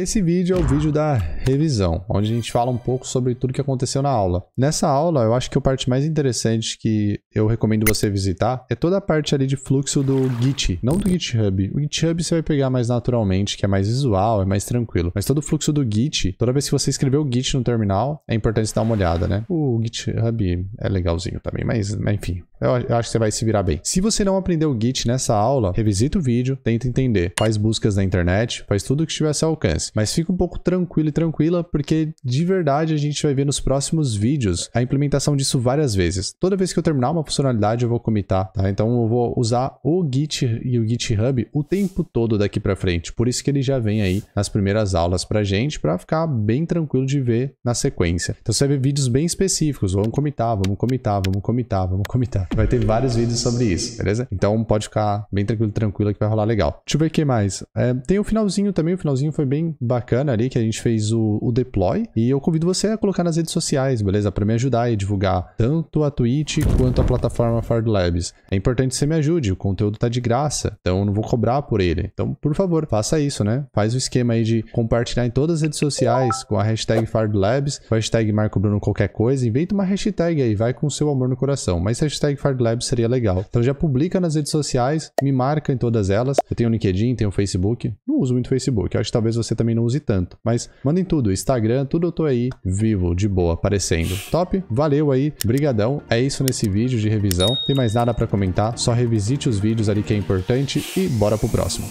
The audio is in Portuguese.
Esse vídeo é o vídeo da revisão, onde a gente fala um pouco sobre tudo que aconteceu na aula. Nessa aula, eu acho que a parte mais interessante que eu recomendo você visitar é toda a parte ali de fluxo do Git, não do GitHub. O GitHub você vai pegar mais naturalmente, que é mais visual, é mais tranquilo. Mas todo o fluxo do Git, toda vez que você escrever o Git no terminal, é importante dar uma olhada, né? O GitHub é legalzinho também, mas, mas enfim, eu, acho que você vai se virar bem. Se você não aprendeu o Git nessa aula, revisita o vídeo, tenta entender. Faz buscas na internet, faz tudo que estiver a seu alcance. Mas fica um pouco tranquilo e tranquila, porque de verdade a gente vai ver nos próximos vídeos a implementação disso várias vezes. Toda vez que eu terminar uma funcionalidade, eu vou comitar, tá? Então eu vou usar o Git e o GitHub o tempo todo daqui para frente. Por isso que ele já vem aí nas primeiras aulas pra gente, para ficar bem tranquilo de ver na sequência. Então você vai ver vídeos bem específicos. Vamos comitar, vamos comitar, vamos comitar, vamos comitar. Vai ter vários vídeos sobre isso, beleza? Então pode ficar bem tranquilo, tranquilo que vai rolar legal. Deixa eu ver o que mais. É, tem o finalzinho também, o finalzinho foi bem bacana ali, que a gente fez o, o deploy. E eu convido você a colocar nas redes sociais, beleza? Para me ajudar e divulgar tanto a Twitch quanto a plataforma Fard Labs. É importante que você me ajude, o conteúdo tá de graça, então eu não vou cobrar por ele. Então, por favor, faça isso, né? Faz o esquema aí de compartilhar em todas as redes sociais com a hashtag Fard Labs, com a hashtag Marco Bruno qualquer coisa, inventa uma hashtag aí, vai com o seu amor no coração. Mas hashtag Fard Labs seria legal. Então já publica nas redes sociais, me marca em todas elas. Eu tenho o LinkedIn, tenho o Facebook. Não uso muito o Facebook, acho que talvez você também não use tanto. Mas mandem tudo, Instagram, tudo eu tô aí, vivo, de boa, aparecendo. Top? Valeu aí, brigadão. É isso nesse vídeo de revisão. Tem mais nada para comentar, só revisite os vídeos ali que é importante e bora pro próximo.